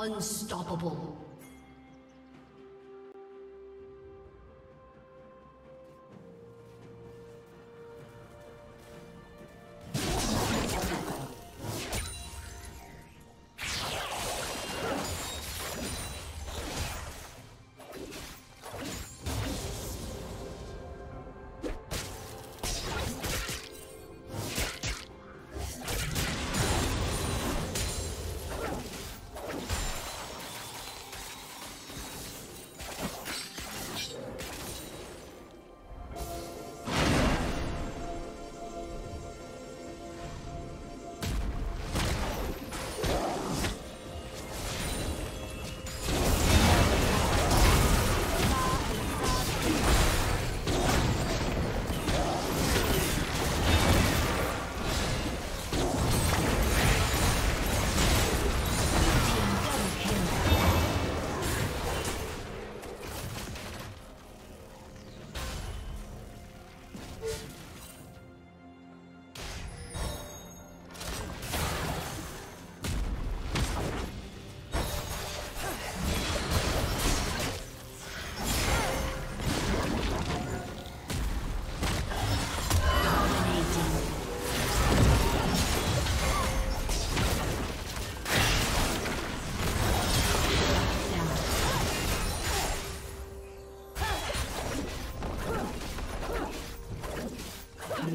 Unstoppable.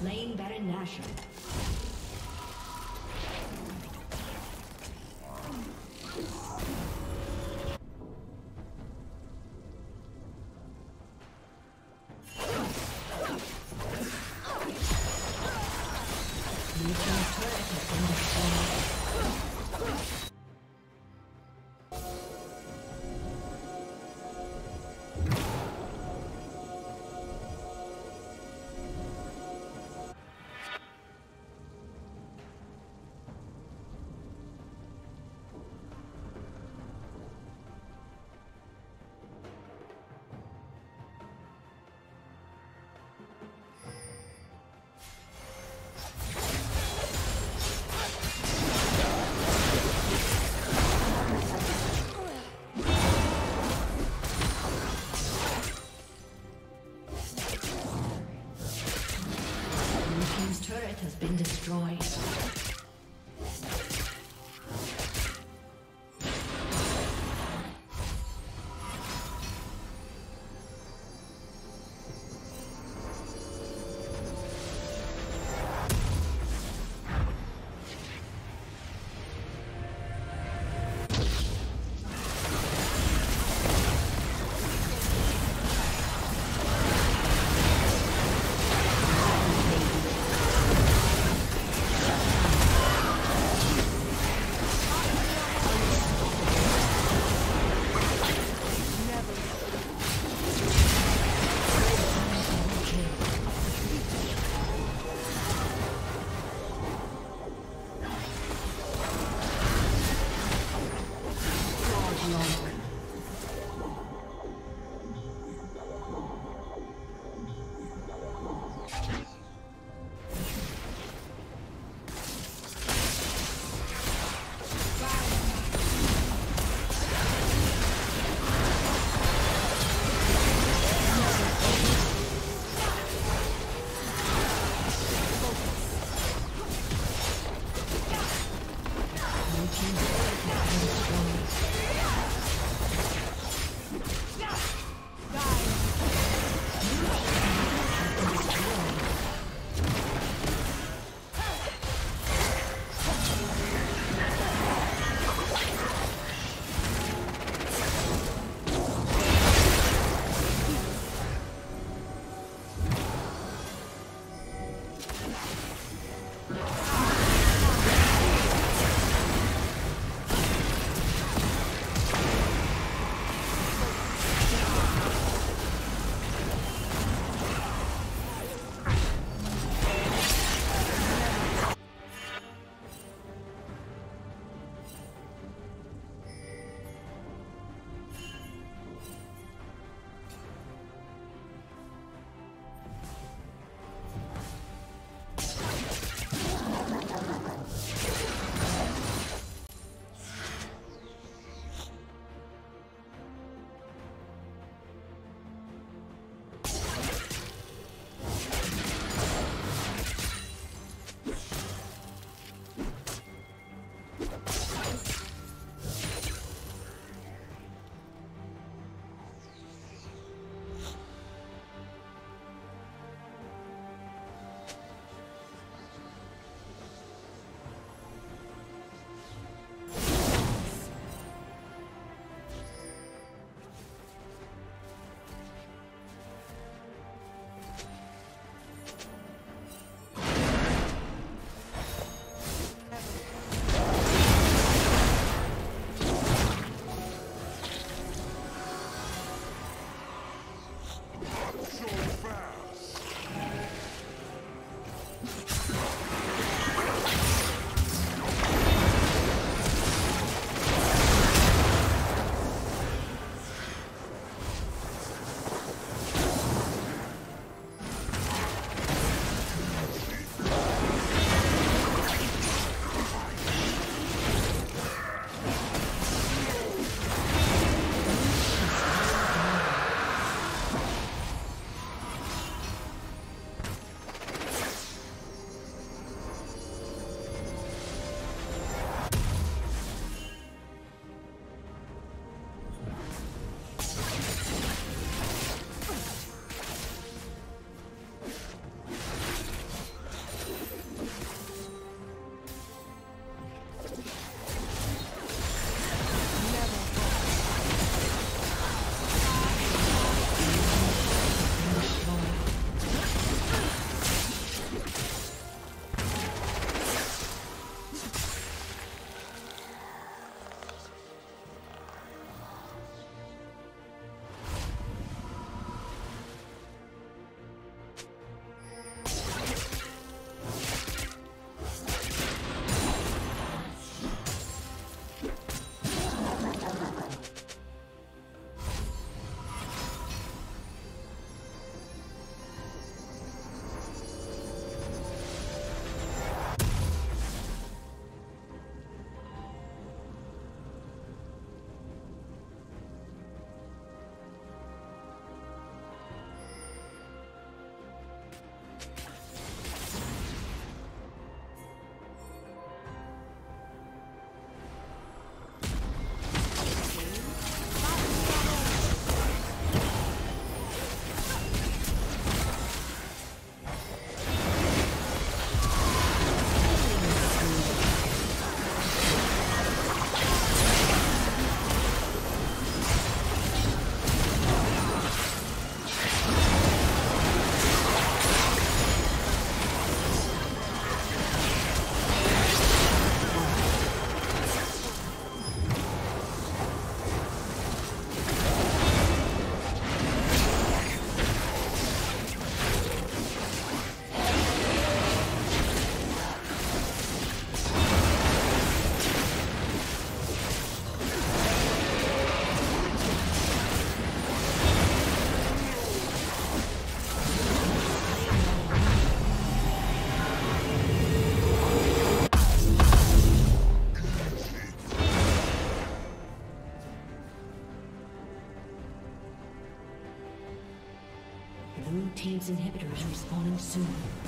slain Baron Nashor. Been destroyed. Soon.